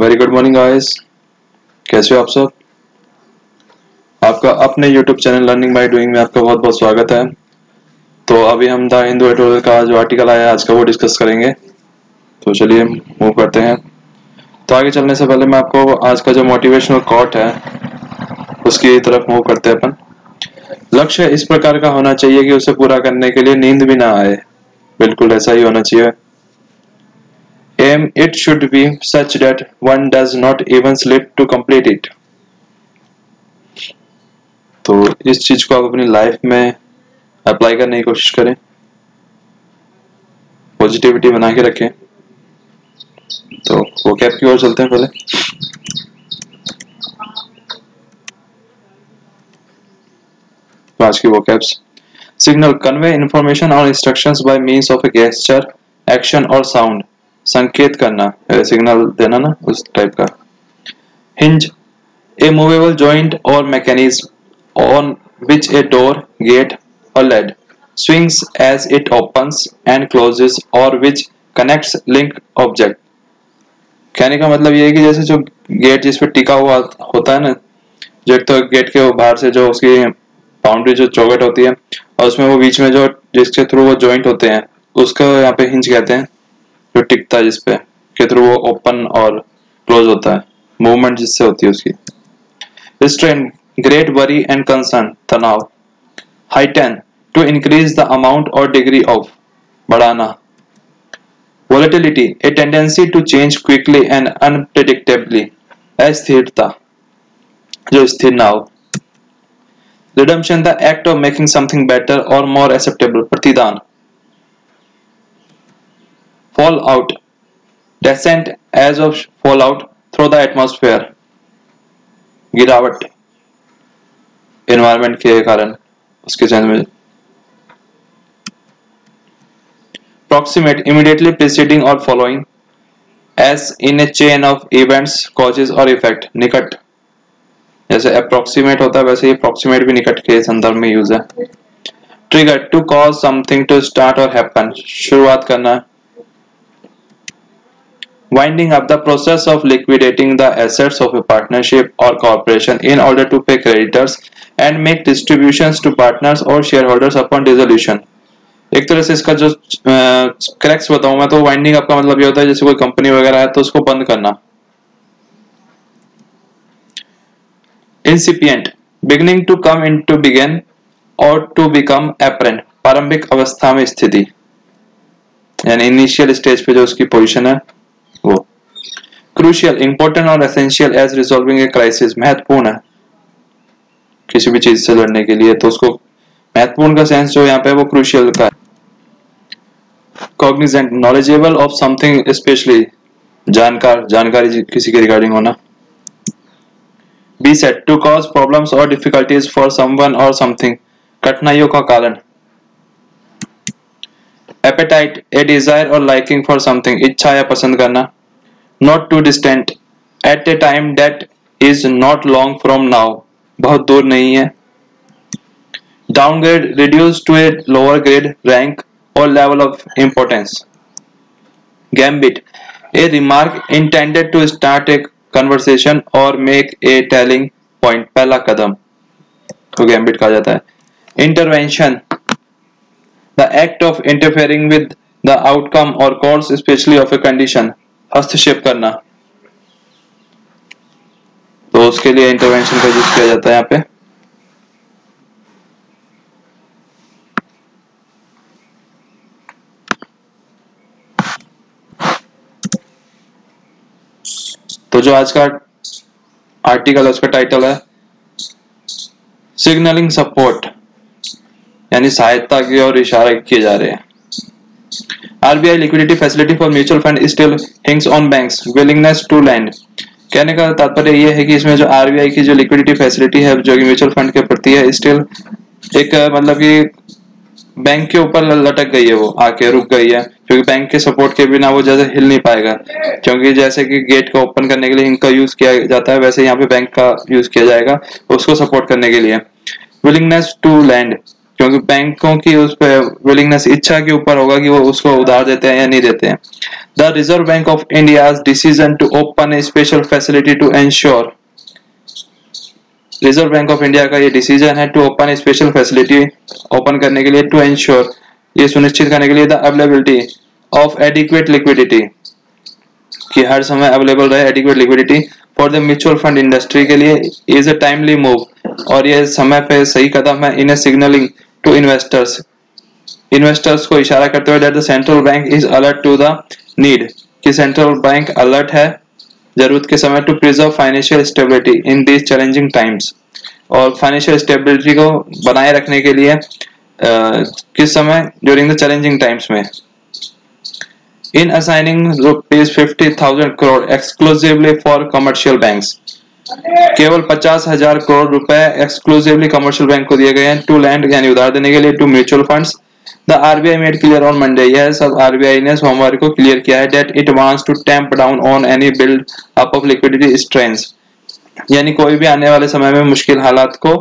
Very good morning guys कैसे हो आप सब? आपका अपने YouTube channel learning by doing में आपका बहुत बहुत स्वागत है। तो अभी हम द हिंदू एडिटोरियल का जो आर्टिकल आया है, आज का वो डिस्कस करेंगे। तो चलिए मूव करते हैं। तो आगे चलने से पहले मैं आपको आज का जो मोटिवेशनल कॉट है, उसकी तरफ़ मूव करते हैं अपन। लक्ष्य इस प्रकार का होना चाहिए कि उसे पूरा करने के लिए नींद भी ना आए। बिल्कुल ऐसा ही होना चाहिए। Aim it should be such that one does not even sleep to complete it. तो इस चीज़ को आप अपनी लाइफ में अप्लाई करने की कोशिश करें। पॉजिटिविटी बना के रखें। तो वो कैप की ओर चलते हैं पहले। तो आज की वो कैप्स सिग्नल कन्वे इंफॉर्मेशन और instructions by means of a gesture action और साउंड संकेत करना सिग्नल देना ना, उस टाइप का। हिंज ए मूवेबल जॉइंट और mechanism on which a door gate और lid swings as it opens and closes or which connects link object कहने का मतलब ये है कि जैसे जो गेट जिस पे टिका हुआ होता है ना जो एक तो गेट के बाहर से जो उसकी बाउंड्री जो चौकट होती है, और उसमें वो बीच में जो जिसके थ्रू वो जॉइंट होते हैं, उसको यहाँ पे हिंज कहते हैं। जो टिकता है जिसपे, के थ्रू वो ओपन और क्लोज होता है मूवमेंट जिससे होती है उसकी। Strain great worry and concern तनाव। Heighten to increase the amount or degree of बढ़ाना। Volatility a tendency to change quickly and unpredictably अस्थिरता, जो स्थिर ना हो। Redemption the act of making something better or more acceptable प्रतिदान। Fallout descent as of fallout through the atmosphere गिरावट environment के कारण उसके चैनल में proximate immediately preceding or following as in a chain of events causes or effect निकट जैसे approximate होता है वैसे ही proximate भी निकट के संदर्भ में यूज़ है trigger to cause something to start or happen शुरुआत करना winding up the process of liquidating the assets of a partnership or corporation in order to pay creditors and make distributions to partners or shareholders upon dissolution एक तरह से इसका जो cracks बताऊँ मैं तो वाइंडिंग अप का मतलब ये होता है जैसे कोई कंपनी वगैरह है तो उसको बंद करना incipient beginning to come into begin or to become apparent प्रारंभिक अवस्था में स्थिति यानी इनिशियल स्टेज पे जो उसकी पोजीशन है वो crucial important or essential as resolving a crisis महत्वपूर्ण है। किसी भी चीज़ से लड़ने के लिए तो उसको महत्वपूर्ण का सेंस जो यहाँ पे वो क्रूशियल का cognizant knowledgeable of something specially जानकार, जानकारी किसी के रिगार्डिंग होना। Be set to cause problems or difficulties for someone or something कठिनाइयों का कारण। Appetite a desire or liking for something इच्छा या पसंद करना। Not too distant at a time that is not long from now बहुत दूर नहीं है downgrade reduced to a lower grade rank or level of importance. Gambit a remark intended to start a conversation or make a telling point पहला कदम तो gambit कहा जाता है intervention the act of interfering with the outcome or course especially of a condition हस्तक्षेप करना। तो उसके लिए इंटरवेंशन का यूज़ किया जाता है यहाँ पे। तो जो आज का आर्टिकल है, उसका टाइटल है सिग्नलिंग सपोर्ट यानी सहायता की ओर इशारा किए जा रहे हैं। RBI liquidity facility for mutual fund still hinges on banks willingness to lend कहने का तात्पर्य यह है कि इसमें जो आरबीआई की जो लिक्विडिटी फैसिलिटी है, जो कि म्यूचुअल फंड के प्रति है स्टिल एक मतलब कि बैंक के ऊपर लटक गई है वो, आके रुक गई है। क्योंकि बैंक के सपोर्ट के बिना वो जैसे हिल नहीं पाएगा। क्योंकि जैसे कि गेट को ओपन करने के लिए इनका यूज़ किया जाता है, वैसे यहाँ पे बैंक का यूज़ किया जाएगा उसको सपोर्ट करने के लिए। विलिंगनेस टू लैंड क्योंकि बैंकों की उस पर विलिंगनेस इच्छा के ऊपर होगा कि वो उसको उधार देते हैं या नहीं देते हैं। The Reserve Bank of India decision to open a special facility to ensure Reserve Bank of India का ये डिसीज़न है to open special facility open करने के लिए टू एंश्योर ये सुनिश्चित करने के लिए the availability of adequate liquidity कि हर समय अवेलेबल रहे adequate liquidity for the mutual fund industry के लिए इज़ अ टाइमली मूव और ये समय पे सही कदम है in a signalling to investors investors को इशारा करते हुए that the central bank is alert to the need कि सेंट्रल बैंक अलर्ट है ज़रूरत के समय to preserve financial stability in these challenging times और फाइनेंशियल स्टेबिलिटी को बनाए रखने के लिए uh, किस समय? ड्यूरिंग द चैलेंजिंग टाइम्स में. In assigning rupees fifty thousand crore exclusively for commercial banks केवल पचास हज़ार करोड़ रुपए एक्सक्लूसिवली कमर्शियल बैंक को दिए गए हैं। टू लैंड यानी उधार देने के लिए to mutual funds the RBI made clear on Monday यह सब आरबीआई ने सोमवार को क्लियर किया है that it wants to tamp down on any build up of liquidity strains यानी कोई भी आने वाले समय में मुश्किल हालात को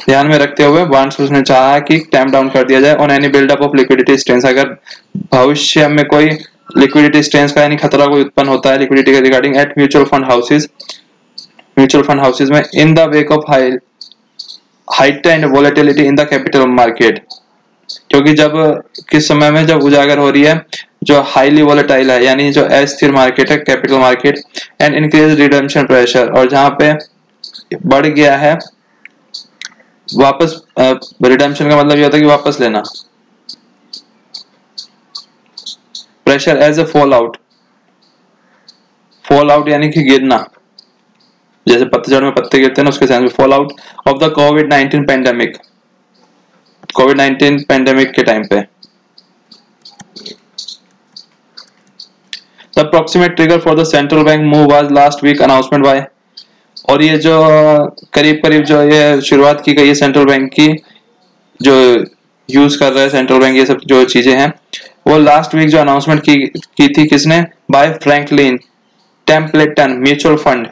ध्यान में रखते हुए बांड्स उसने चाहा कि टैंप डाउन कर दिया जाए on any buildup of liquidity strains अगर भविष्य में कोई लिक्विडिटी स्ट्रेंस का यानी खतरा कोई उत्पन्न होता है लिक्विडिटी के regarding at mutual fund houses mutual fund houses में in the wake of high heightened volatility in the capital market. क्योंकि जब, किस समय में जब उजागर हो रही है, जो हाईली वोलेटाइल है, यानी जो अस्थिर मार्केट है capital market and increase redemption pressure और जहाँ पे बढ़ गया है, वापस रिडम्पशन का मतलब ये होता है कि वापस लेना। Pressure as a fallout fallout यानी कि गिरना। जैसे पत्तेझड़ में पत्ते गिरते हैं उसके sense fallout of the COVID 19 pandemic COVID 19 pandemic के टाइम पे। The approximate trigger for the central bank move was last week announcement by और ये जो, करीब करीब जो ये शुरुआत की गई है सेंट्रल बैंक की, जो यूज़ कर रहे हैं सेंट्रल बैंक ये सब जो चीज़ें हैं, वो लास्ट वीक जो अनाउंसमेंट की की थी किसने? By Franklin Templeton mutual fund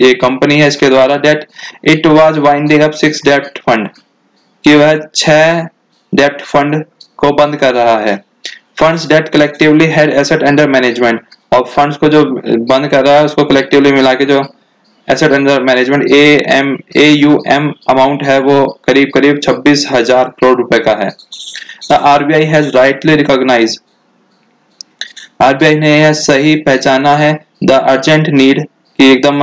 ये कंपनी है इसके द्वारा that it was winding up six debt fund कि वह छह डेट फंड को बंद कर रहा है। Funds that collectively had asset under management और फंड्स को जो बंद कर रहा है, उसको कलेक्टिवली मिला के जो asset under management A M A U M amount है, वो करीब करीब छब्बीस हज़ार करोड़ रुपए का है। The RBI has rightly recognise RBI ने यह सही पहचाना है। द अर्जेंट नीड कि एकदम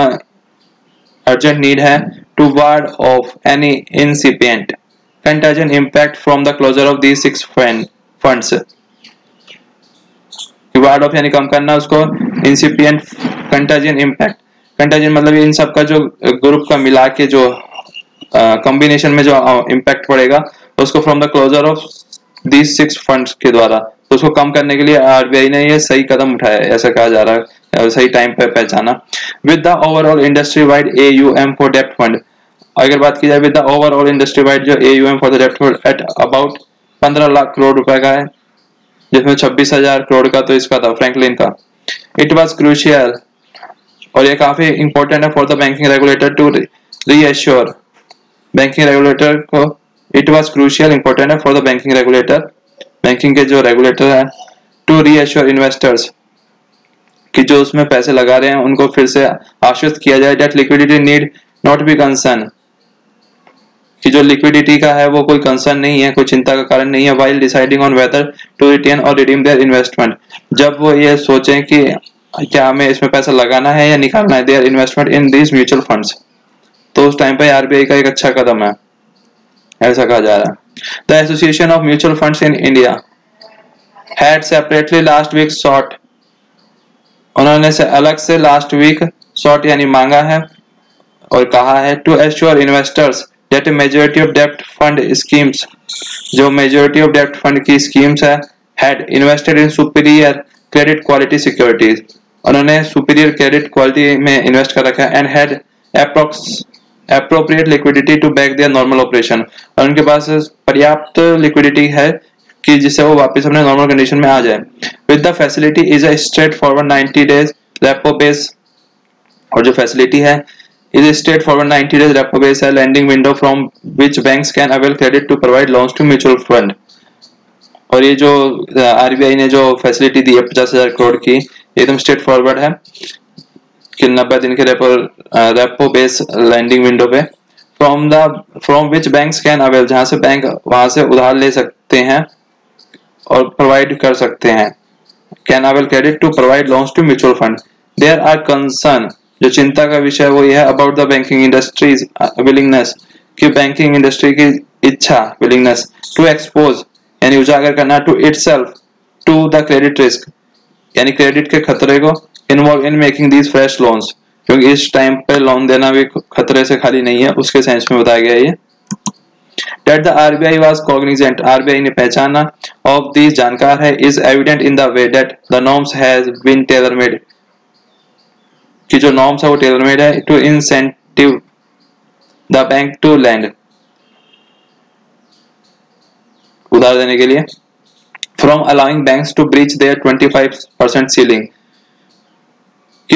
अर्जेंट नीड है to ward off any incipient contagion impact from the closure of these six funds. Ward off यानी कम करना, उसको इंसिपियंट कंटाजियन इम्पैक्ट कंटाजियन मतलब इन सब का जो ग्रुप का मिला के जो कॉम्बिनेशन में जो इम्पैक्ट पड़ेगा, उसको from the closure of these six funds के द्वारा. तो उसको कम करने के लिए आरबीआई ने ये सही कदम उठाया ऐसा कहा जा रहा है। सही टाइम पे पहचाना। With the overall industry wide A U M for dept fund अगर बात की जाए with the overall industry wide जो A U M for the dept fund at about पंद्रह लाख करोड़ रुपए का है, जिसमें छब्बीस हज़ार करोड़ का तो इसका था फ्रैंकलिन का इट वॉज़ क्रूशियल और ये काफ़ी इंपॉर्टेंट है for the banking regulator to reassure banking regulator को। इट वॉज़ क्रूशियल इंपॉर्टेंट है for the banking regulator banking के जो रेगुलेटर है टू रीएश्योर इन्वेस्टर्स कि जो उसमें पैसे लगा रहे हैं, उनको फिर से आश्वस्त किया जाए that liquidity need not be concern कि जो लिक्विडिटी का है, वो कोई कंसर्न नहीं है, कोई चिंता का कारण नहीं है while deciding on whether to retain or redeem their investment जब वो ये सोचें कि क्या हमें इसमें पैसा लगाना है या निकालना है their investment in these mutual funds तो उस टाइम पर आरबीआई का एक अच्छा कदम है। ऐसा कहा जा रहा है। The Association of Mutual Funds in India had separately last week short उन्होंने से अलग से लास्ट वीक शॉर्ट यानी मांगा है और कहा है to assure investors that majority of dept fund schemes जो मेजोरिटी ऑफ़ डेप्ट फंड की स्कीम्स है had invested in superior credit quality securities उन्होंने सुपीरियर क्रेडिट क्वालिटी में इन्वेस्ट कर रखा है and had approx appropriate liquidity to back their normal operation और उनके पास पर्याप्त लिक्विडिटी है कि जिससे वो वापस अपने नॉर्मल कंडीशन में आ जाए। With the facility is a straightforward 90 days repo base और जो फैसिलिटी है, is a straightforward 90 days repo based lending window from which banks can avail credit to provide loans to mutual fund और ये जो RBI ने जो facility दी है, पचास हज़ार करोड़ की एकदम स्ट्रेट फॉरवर्ड है। कि नब्बे दिन के repo repo base lending window पे। From the from which banks can avail जहाँ से बैंक वहाँ से उधार ले सकते हैं। और प्रोवाइड कर सकते हैं। Can avail credit to provide loans to mutual fund there are concern जो चिंता का विषय वो ये है about the banking industry's willingness कि बैंकिंग इंडस्ट्री की इच्छा विलिंगनेस टू एक्सपोज यानी उजागर करना to it to the credit risk यानी क्रेडिट के खतरे को involve in making these fresh loans क्योंकि इस टाइम पे लोन देना भी खतरे से खाली नहीं है, उसके सेंस में बताया गया ये। That the RBI was cognizant. RBI ने पहचाना. Of these जानकार है, is evident in the way that the norms has been tailor made कि जो नॉर्म्स है, वो टेलर मेड है to incentive the bank to lend उधार देने के लिए. From allowing banks to breach their 25 percent ceiling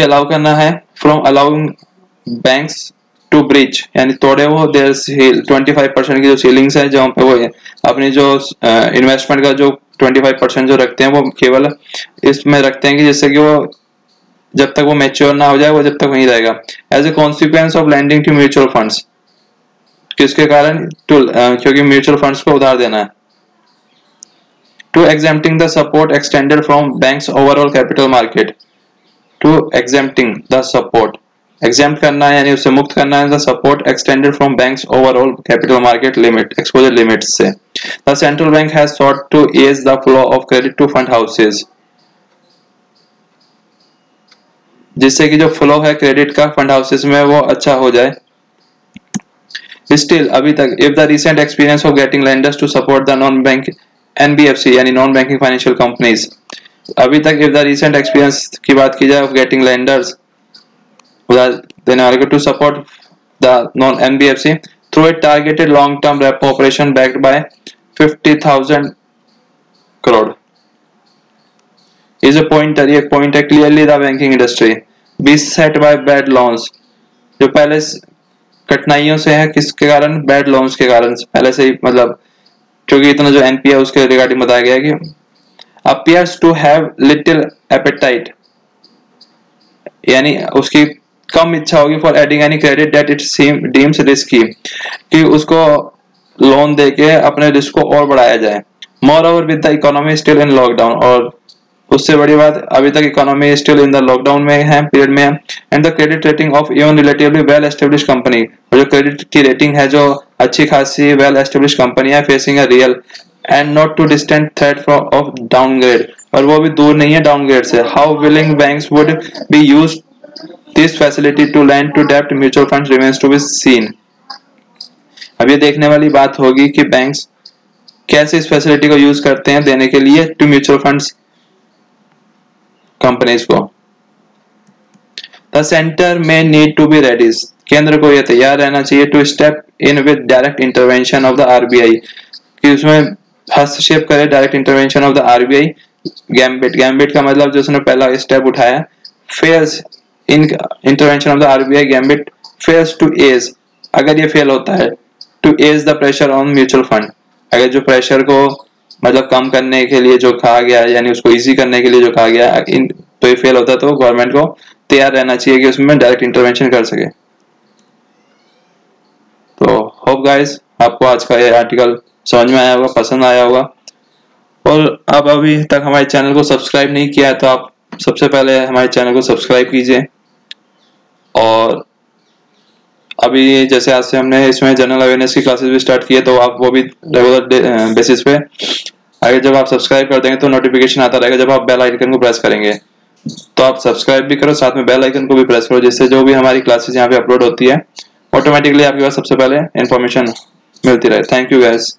allow करना है. From allowing banks to breach यानी तोड़े वो देर ट्वेंटी फाइव परसेंट की जो सीलिंग्स है जहाँ पे वो अपनी जो इन्वेस्टमेंट का जो ट्वेंटी फाइव परसेंट जो रखते हैं, वो केवल इसमें रखते हैं कि जिससे कि वो, जब तक वो मेच्योर ना हो जाए, वो जब तक वहीं रहेगा। As a consequence of lending to mutual funds किसके कारण? टू क्योंकि म्यूचुअल फंड्स को उधार देना है। To exempting the support extended from banks overall capital market to exempting the support exempt करना है, यानी उसे मुक्त करना है support extended from banks overall capital market limit exposure limit से। The central bank has sought to ease the flow of credit to fund houses जिससे कि जो फ्लो है क्रेडिट का फंड हाउसेस में, वो अच्छा हो जाए। स्टिल अभी तक if the recent experience of getting lenders to support the non bank NBFC यानी नॉन बैंकिंग फाइनेंशियल कंपनीज़ अभी तक इफ़ द रिसेंट एक्सपीरियंस की बात की जाए of getting lenders to support the non NBFC through a targeted long term repo operation backed by 50000 crore is a pointer ये point clearly the banking industry beset by bad loans. जो पहले कठिनाइयों से है, किसके कारण? बैड लोन्स के कारण पहले से ही मतलब क्योंकि इतना जो एनपी है, उसके रिगार्डिंग बताया गया कि appears to have little appetite यानी उसकी कम इच्छा होगी for adding any credit that it seem deems risky कि उसको लोन देके अपने रिस्क को और बढ़ाया जाए। Moreover with the economy still in lockdown और उससे बड़ी बात, अभी तक economy still in the lockdown में है पीरियड में and the credit rating of even relatively well establish company और जो क्रेडिट की रेटिंग है, जो अच्छी खासी वेल एस्टेब्लिश कंपनी है facing a real and not too distant threat of downgrade और वो भी दूर नहीं है डाउनग्रेड से। How willing banks would be use this facility to lend to dept mutual fund remains to be seen अब ये देखने वाली बात होगी कि बैंक्स कैसे इस फैसिलिटी को यूज़ करते हैं देने के लिए टू म्यूचुअल फंड्स कंपनीज़ को। द सेंटर में नीड टू बी रेडी केंद्र को यह तैयार रहना चाहिए to step in with direct intervention of the RBI कि उसमें हस्तक्षेप करे direct intervention of the RBI gambit gambit का मतलब जो उसने पहला स्टेप उठाया fails in intervention of the RBI gambit fails to ease अगर ये फेल होता है to ease the pressure on mutual fund अगर जो प्रेशर को मतलब कम करने के लिए जो कहा गया है यानी उसको इजी करने के लिए जो कहा गया, इन तो ये फेल होता है तो गवर्नमेंट को तैयार रहना चाहिए कि उसमें डायरेक्ट इंटरवेंशन कर सके। तो होप गाइस आपको आज का ये आर्टिकल समझ में आया होगा, पसंद आया होगा। और आप अभी तक हमारे चैनल को सब्सक्राइब नहीं किया है तो आप सबसे पहले हमारे चैनल को सब्सक्राइब कीजिए। और अभी जैसे आज से हमने इसमें जनरल अवेयरनेस की क्लासेस भी स्टार्ट की है तो आप वो भी रेगुलर बेसिस पे आगे जब आप सब्सक्राइब कर देंगे तो नोटिफिकेशन आता रहेगा जब आप बेल आइकन को प्रेस करेंगे। तो आप सब्सक्राइब भी करो, साथ में बेल आइकन को भी प्रेस करो, जिससे जो भी हमारी क्लासेस यहाँ पे अपलोड होती है ऑटोमेटिकली आपके पास सबसे पहले इन्फॉर्मेशन मिलती रहे। Thank you gas